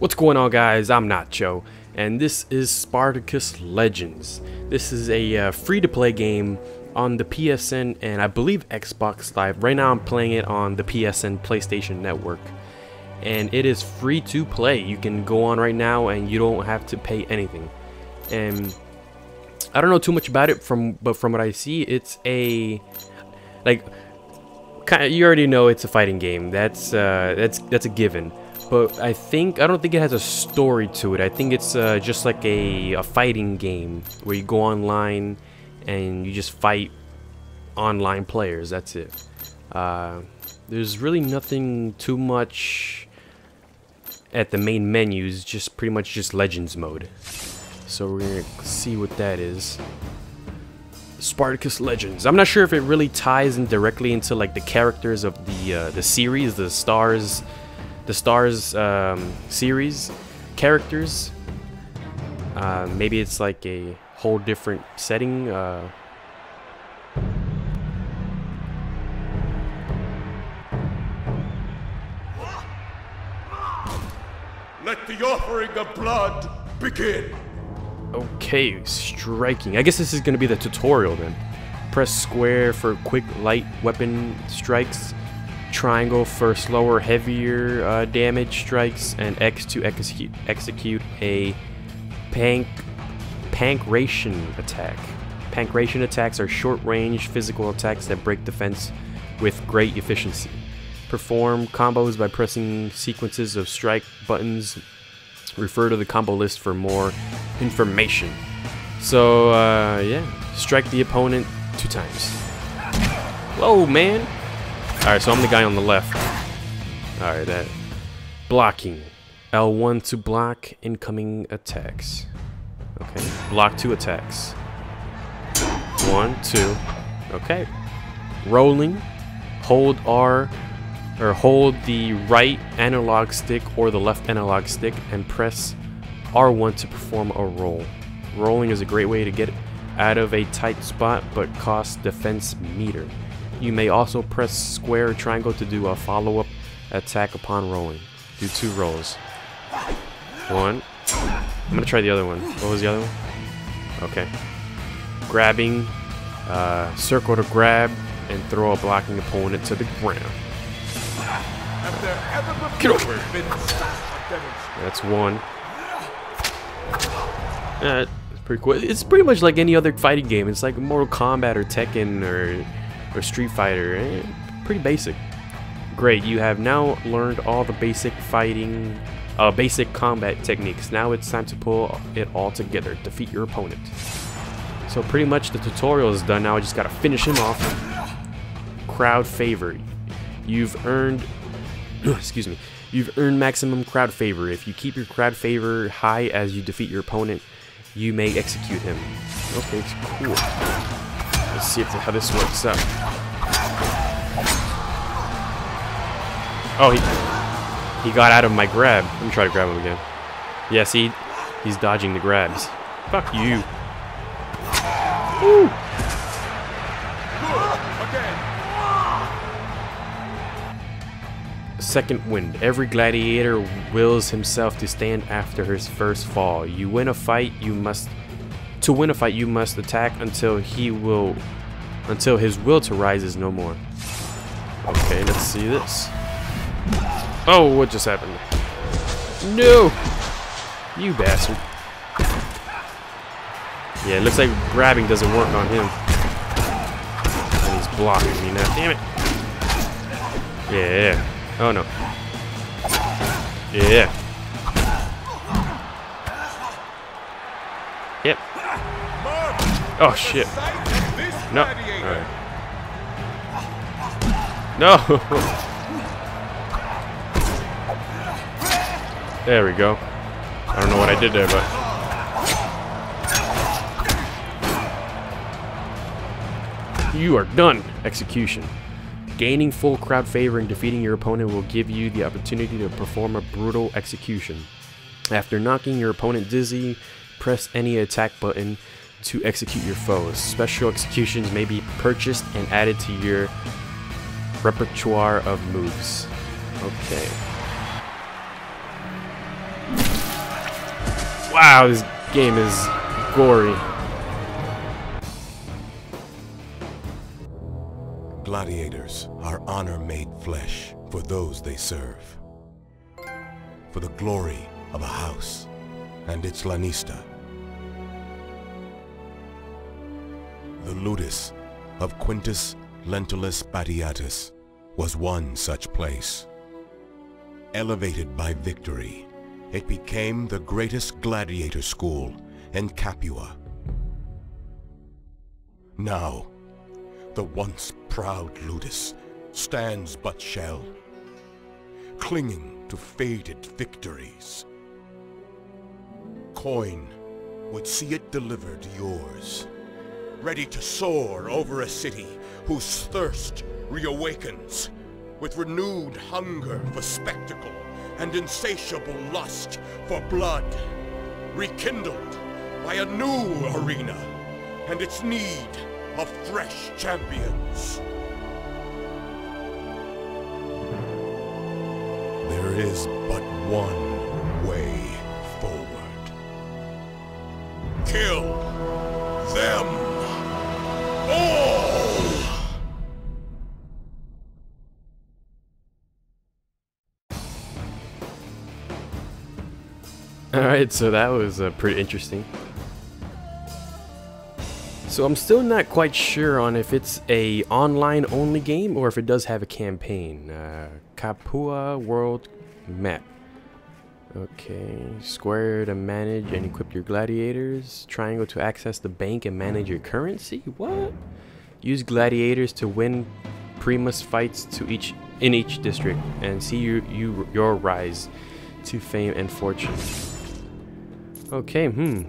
What's going on guys, I'm Nacho, and this is Spartacus Legends. This is a uh, free-to-play game on the PSN and I believe Xbox Live. Right now I'm playing it on the PSN PlayStation Network. And it is free to play. You can go on right now and you don't have to pay anything. And I don't know too much about it from but from what I see it's a like you already know it's a fighting game. That's uh that's that's a given but I think I don't think it has a story to it. I think it's uh, just like a, a fighting game where you go online and you just fight online players. That's it. Uh, there's really nothing too much at the main menus. Just pretty much just Legends mode. So we're gonna see what that is. Spartacus Legends. I'm not sure if it really ties in directly into like the characters of the uh, the series, the stars the Stars um, series characters. Uh, maybe it's like a whole different setting. Uh, Let the offering of blood begin. Okay, striking. I guess this is going to be the tutorial then. Press square for quick light weapon strikes triangle for slower, heavier uh, damage strikes, and X to execute, execute a pank pankration attack. Pankration attacks are short-range physical attacks that break defense with great efficiency. Perform combos by pressing sequences of strike buttons. Refer to the combo list for more information. So, uh, yeah, strike the opponent two times. Whoa, man! Alright, so I'm the guy on the left. Alright, that. Blocking. L1 to block incoming attacks. Okay. Block two attacks. One, two. Okay. Rolling. Hold R or hold the right analog stick or the left analog stick and press R1 to perform a roll. Rolling is a great way to get out of a tight spot but costs defense meter. You may also press square or triangle to do a follow-up attack upon rolling. Do two rolls. One. I'm gonna try the other one. What was the other one? Okay. Grabbing, uh, circle to grab, and throw a blocking opponent to the ground. Get over. That's one. Uh, it's pretty cool. It's pretty much like any other fighting game. It's like Mortal Kombat or Tekken or or Street Fighter. Eh, pretty basic. Great, you have now learned all the basic fighting, uh, basic combat techniques. Now it's time to pull it all together. Defeat your opponent. So pretty much the tutorial is done. Now I just gotta finish him off. Crowd favor. You've earned, excuse me, you've earned maximum crowd favor. If you keep your crowd favor high as you defeat your opponent, you may execute him. Okay, it's cool. Let's see if how this works out. Oh, he he got out of my grab. Let me try to grab him again. Yeah, see, he's dodging the grabs. Fuck you. Second wind. Every gladiator wills himself to stand after his first fall. You win a fight, you must to win a fight, you must attack until he will, until his will to rise is no more. Okay, let's see this. Oh, what just happened? No! You bastard. Yeah, it looks like grabbing doesn't work on him. And he's blocking me now. Damn it! Yeah. Oh no. Yeah. Yep. Oh shit. No. Alright. No! there we go. I don't know what I did there, but... You are done! Execution. Gaining full crowd favor and defeating your opponent will give you the opportunity to perform a brutal execution. After knocking your opponent dizzy, press any attack button to execute your foes. Special executions may be purchased and added to your repertoire of moves. Okay. Wow, this game is gory. Gladiators are honor made flesh for those they serve. For the glory of a house and its lanista. The ludus of Quintus Lentulus Batiatus was one such place. Elevated by victory, it became the greatest gladiator school in Capua. Now, the once proud Ludus stands but shell, clinging to faded victories. Coin would see it delivered yours, ready to soar over a city whose thirst reawakens with renewed hunger for spectacle and insatiable lust for blood, rekindled by a new arena and its need of fresh champions. There is but one way forward. Kill Alright, so that was uh, pretty interesting. So I'm still not quite sure on if it's a online only game or if it does have a campaign. Uh, Capua World Map. Okay, square to manage and equip your gladiators. Triangle to access the bank and manage your currency. What? Use gladiators to win primus fights to each in each district and see you, you your rise to fame and fortune. Okay, hmm.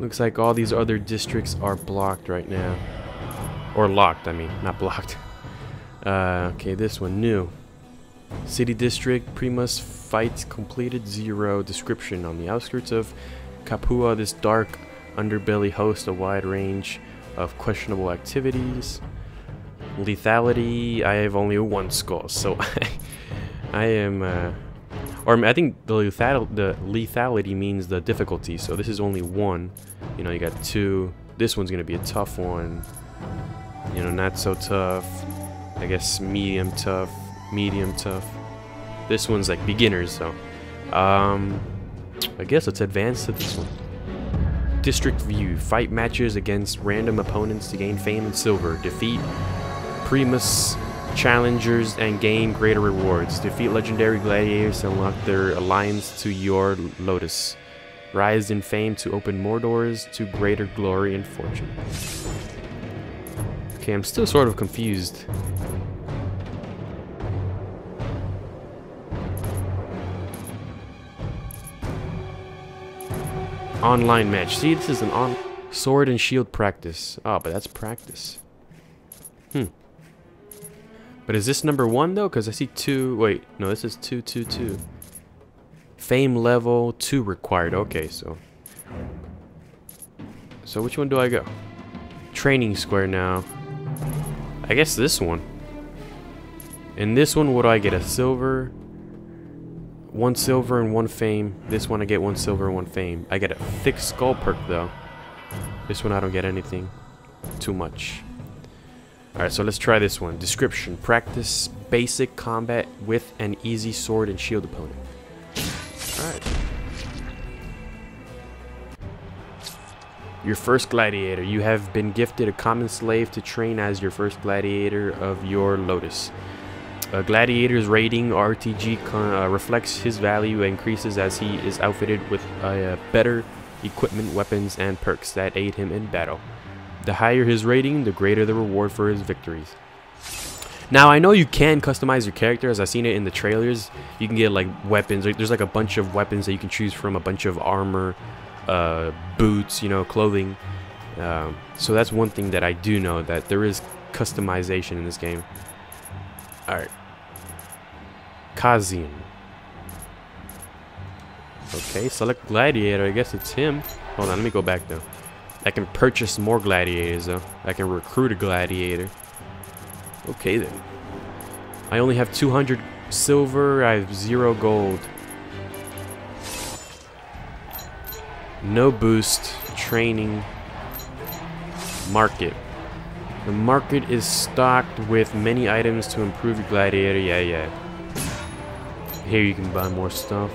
Looks like all these other districts are blocked right now. Or locked, I mean, not blocked. Uh, okay, this one, new. City District, Primus fights completed, zero. Description, on the outskirts of Capua, this dark underbelly hosts a wide range of questionable activities. Lethality, I have only one skull, so I, I am... Uh, or I think the, lethal the lethality means the difficulty, so this is only one. You know, you got two. This one's going to be a tough one. You know, not so tough. I guess medium tough, medium tough. This one's like beginners, so. Um, I guess let's advance to this one. District View. Fight matches against random opponents to gain fame and silver. Defeat Primus challengers and gain greater rewards. Defeat legendary gladiators to unlock their alliance to your Ludus. Rise in fame to open more doors to greater glory and fortune. Okay, I'm still sort of confused. Online match. See, this is an on sword and shield practice. Oh, but that's practice. Hmm. But is this number one though? Because I see two. Wait, no, this is two, two, two. Fame level two required. Okay, so. So which one do I go? Training square now. I guess this one. In this one, what do I get? A silver. One silver and one fame. This one I get one silver and one fame. I get a thick skull perk though. This one I don't get anything. Too much. Alright, so let's try this one. Description. Practice basic combat with an easy sword and shield opponent. Alright. Your first gladiator. You have been gifted a common slave to train as your first gladiator of your Ludus. A gladiator's rating RTG uh, reflects his value and increases as he is outfitted with uh, better equipment, weapons, and perks that aid him in battle. The higher his rating, the greater the reward for his victories. Now, I know you can customize your character, as I've seen it in the trailers. You can get, like, weapons. There's, like, a bunch of weapons that you can choose from, a bunch of armor, uh, boots, you know, clothing. Um, so that's one thing that I do know, that there is customization in this game. Alright. Kazian. Okay, select Gladiator. I guess it's him. Hold on, let me go back, though. I can purchase more gladiators though. I can recruit a gladiator. Okay then. I only have 200 silver. I have zero gold. No boost. Training. Market. The market is stocked with many items to improve your gladiator. Yeah, yeah. Here you can buy more stuff.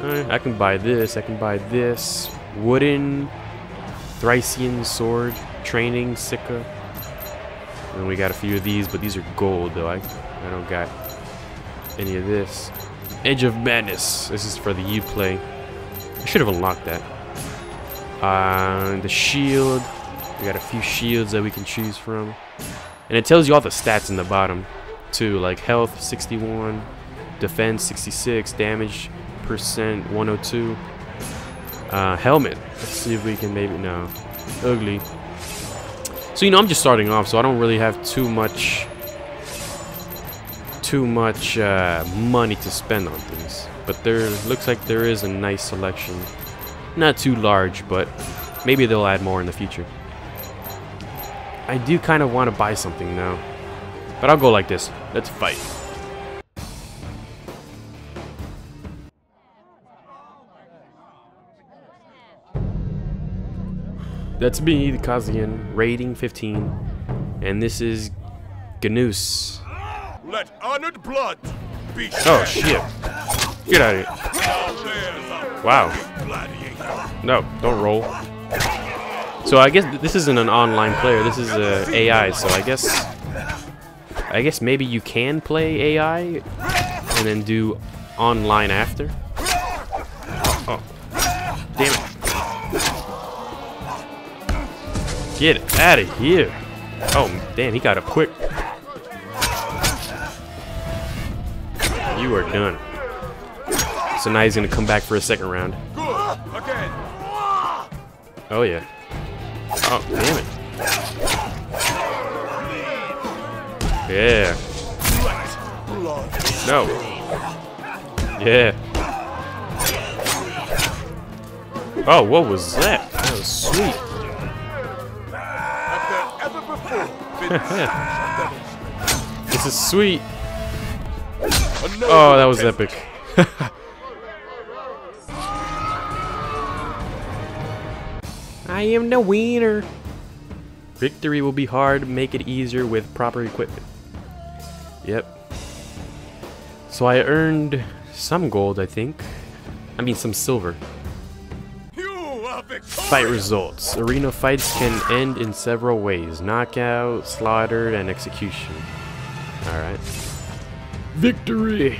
Alright, I can buy this. I can buy this. Wooden Thracian sword. Training Sica. And we got a few of these, but these are gold though. I, I don't got any of this. Edge of Madness. This is for the Uplay. I should have unlocked that. Uh, the shield. We got a few shields that we can choose from. And it tells you all the stats in the bottom too, like health 61, defense 66, damage percent 102. Uh, helmet. Let's see if we can maybe no. Ugly. So you know I'm just starting off, so I don't really have too much too much uh, money to spend on things. But there looks like there is a nice selection. Not too large, but maybe they'll add more in the future. I do kind of want to buy something now. But I'll go like this. Let's fight. That's me, the Kazian, rating 15. And this is Gnus. Let honored blood be Oh, shit. Get out of here. A Wow. No, don't roll. So I guess this isn't an online player. This is uh, AI. So I guess, I guess maybe you can play AI and then do online after. Oh, damn it! Get out of here! Oh, damn, he got a quick. You are done. So now he's gonna come back for a second round. Oh yeah. Oh damn it. Yeah. No. Yeah. Oh, what was that? That was sweet. Before This is sweet. Oh, that was epic. I am the winner. Victory will be hard, make it easier with proper equipment. Yep. So I earned some gold, I think. I mean, some silver. You are victorious. Fight results. Arena fights can end in several ways. Knockout, slaughtered, and execution. Alright. Victory!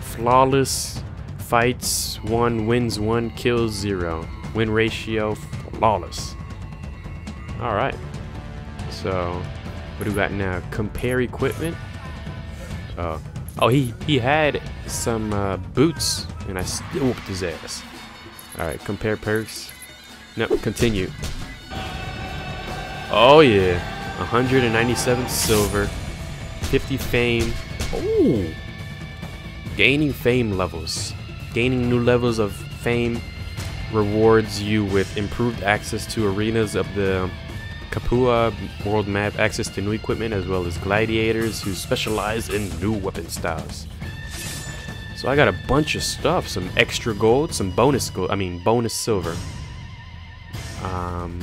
Flawless fights. One wins one, kills zero. Win ratio, flawless. Alright. So, what do we got now? Compare equipment. Oh. Oh, he, he had some uh, boots, and I still whooped his ass. Alright, compare perks. No, continue. Oh yeah. 197 silver. 50 fame. Ooh. Gaining fame levels. Gaining new levels of fame rewards you with improved access to arenas of the Capua world map, access to new equipment, as well as gladiators who specialize in new weapon styles. So I got a bunch of stuff, some extra gold, some bonus gold, I mean bonus silver. Um,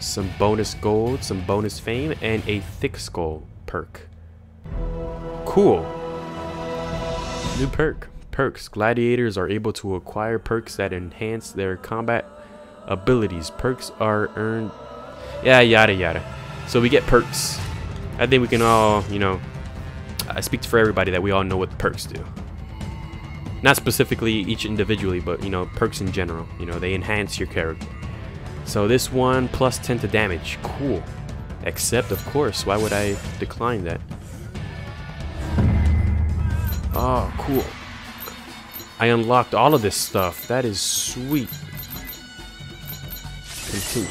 some bonus gold, some bonus fame, and a thick skull perk. Cool. New perk. Perks. Gladiators are able to acquire perks that enhance their combat abilities. Perks are earned. Yeah, yada yada. So we get perks. I think we can all, you know, I speak for everybody that we all know what perks do. Not specifically each individually, but you know, perks in general. You know, they enhance your character. So this one plus 10 to damage. Cool. Except, of course, why would I decline that? Oh, cool. I unlocked all of this stuff. That is sweet. Continue.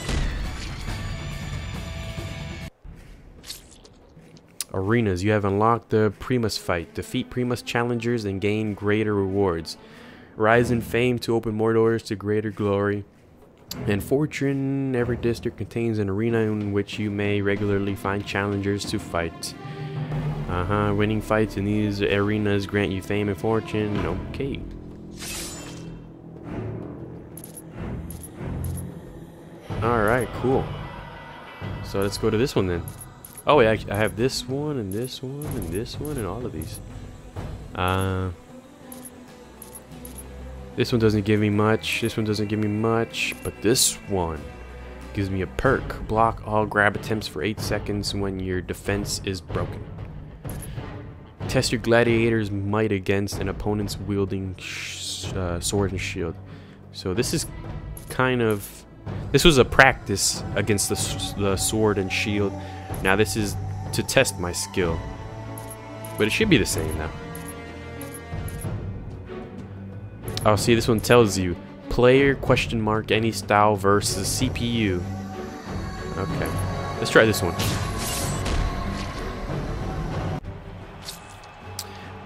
Arenas. You have unlocked the Primus fight. Defeat Primus challengers and gain greater rewards. Rise in fame to open more doors to greater glory. And fortune, every district contains an arena in which you may regularly find challengers to fight. Uh-huh, winning fights in these arenas grant you fame and fortune. Okay. Alright, cool. So let's go to this one then. Oh, I, I have this one, and this one, and this one, and all of these. Uh, this one doesn't give me much. This one doesn't give me much. But this one gives me a perk. Block all grab attempts for 8 seconds when your defense is broken. Test your gladiator's might against an opponent's wielding uh, sword and shield. So this is kind of... This was a practice against the, the sword and shield. Now this is to test my skill. But it should be the same now. Oh, see, this one tells you. Player, question mark, any style versus CPU. Okay. Let's try this one.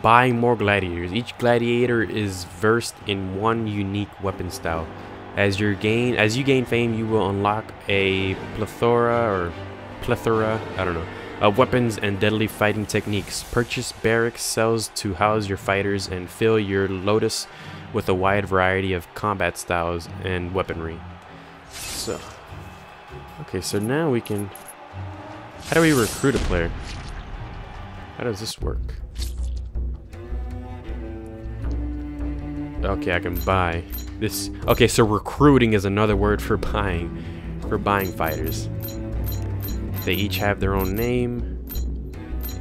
Buying more gladiators. Each gladiator is versed in one unique weapon style. As you gain as you gain fame, you will unlock a plethora or plethora, I don't know, of weapons and deadly fighting techniques. Purchase barracks cells to house your fighters and fill your ludus with a wide variety of combat styles and weaponry. So, okay, so now we can. How do we recruit a player? How does this work? Okay, I can buy this. Okay, so recruiting is another word for buying, for buying fighters. They each have their own name,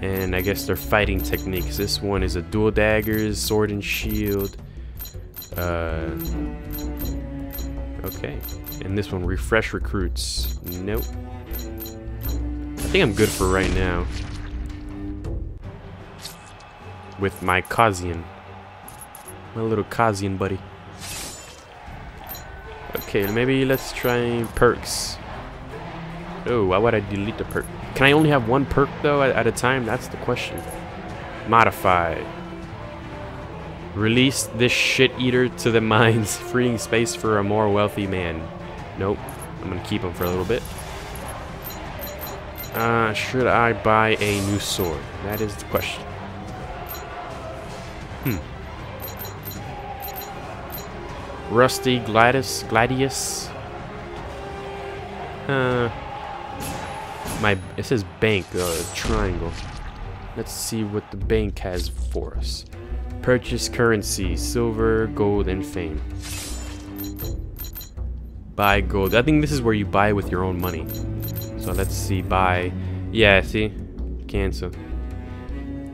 and I guess their fighting techniques. This one is a dual daggers, sword and shield. Uh, okay, and this one refresh recruits. Nope. I think I'm good for right now. With my Kazian. My little Kazian buddy. Okay, maybe let's try perks. Oh, why would I delete the perk? Can I only have one perk though at, at a time? That's the question. Modify. Release this shit eater to the mines, freeing space for a more wealthy man. Nope. I'm gonna keep him for a little bit. Uh, should I buy a new sword? That is the question. Hmm. Rusty Gladius, Gladius. Uh, my it says bank, uh, triangle. Let's see what the bank has for us. Purchase currency, silver, gold, and fame. Buy gold. I think this is where you buy with your own money. So let's see, buy. Yeah, see, cancel.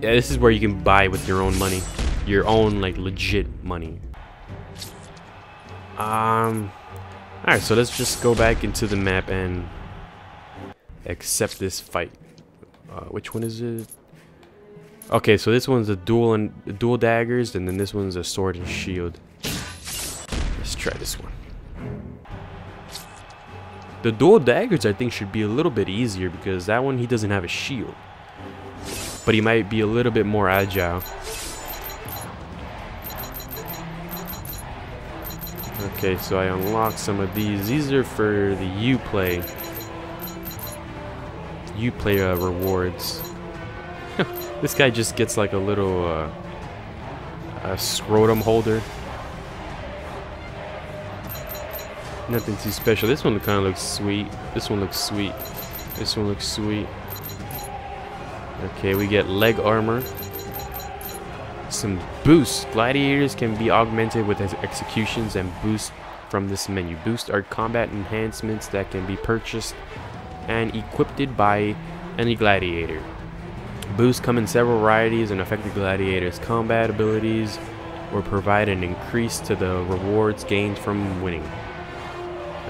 Yeah, this is where you can buy with your own money, your own like legit money. Um, alright, so let's just go back into the map and accept this fight. Uh, which one is it? Okay, so this one's a dual and dual daggers, and then this one's a sword and shield. Let's try this one. The dual daggers, I think, should be a little bit easier because that one, he doesn't have a shield. But he might be a little bit more agile. Okay, so I unlock some of these. These are for the U Uplay. Uplay uh, rewards. This guy just gets like a little uh, a scrotum holder. Nothing too special. This one kind of looks sweet. This one looks sweet. This one looks sweet. Okay, we get leg armor some boosts. Gladiators can be augmented with executions and boosts from this menu. Boost are combat enhancements that can be purchased and equipped by any gladiator. Boosts come in several varieties and affect the gladiator's combat abilities or provide an increase to the rewards gained from winning.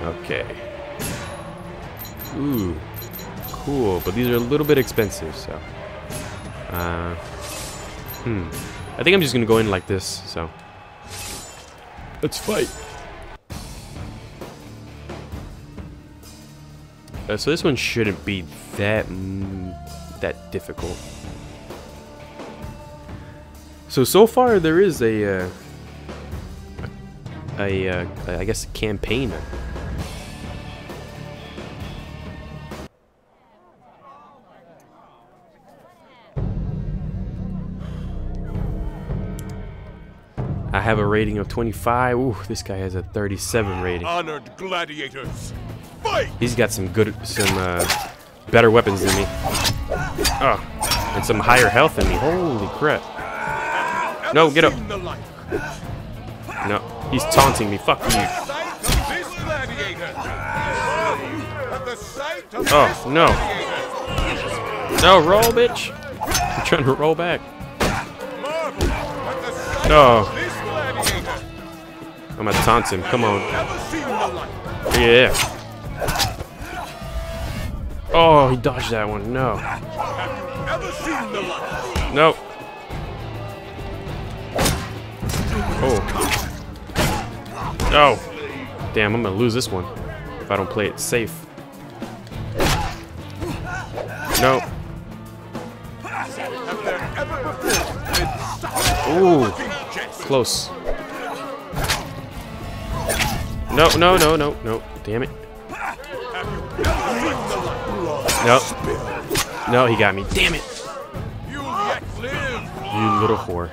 Okay. Ooh, cool, but these are a little bit expensive, so. Uh, hmm. I think I'm just gonna go in like this, so. Let's fight. Uh, so this one shouldn't be that that difficult. So so far there is a, uh, a, uh, I guess a campaign I have a rating of 25. Ooh, this guy has a 37 rating. Honored gladiators, Fight! He's got some good, some uh, better weapons than me. Oh, and some higher health than me. Holy crap! No, get up. No, he's taunting me. Fuck you. Oh, no. No, roll, bitch. I'm trying to roll back. No. I'm gonna taunt him. Come on. Yeah. Oh, he dodged that one. No. Ever seen the? No. Oh. Oh. Damn, I'm gonna lose this one if I don't play it safe. No. Ooh. Close. No, no, no, no, no. Damn it. No. No, he got me. Damn it. You'll yet live. You little whore.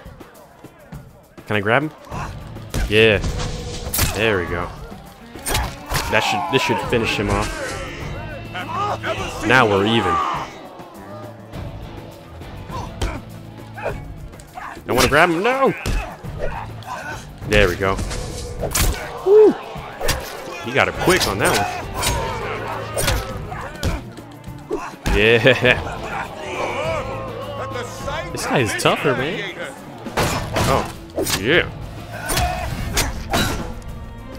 Can I grab him? Yeah. There we go. That should this should finish him off. Now we're even. I want to grab him. No. There we go. Woo. He got it quick on that one. Yeah. This guy is tougher, man. Oh, yeah.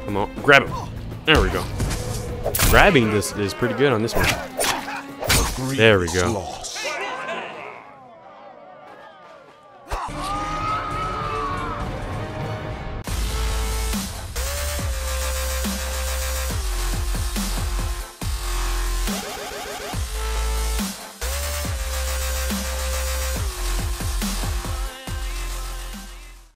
Come on, grab him. There we go. Grabbing this is pretty good on this one. There we go.